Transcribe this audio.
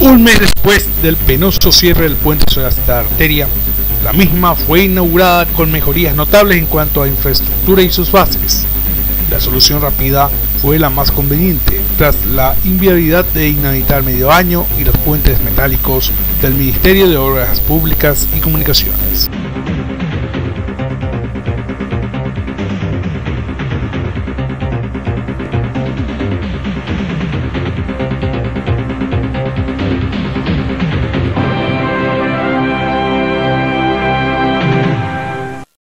Un mes después del penoso cierre del puente sobre esta arteria, la misma fue inaugurada con mejorías notables en cuanto a infraestructura y sus bases. La solución rápida fue la más conveniente, tras la inviabilidad de inhabitar medio año y los puentes metálicos del Ministerio de Obras Públicas y Comunicaciones.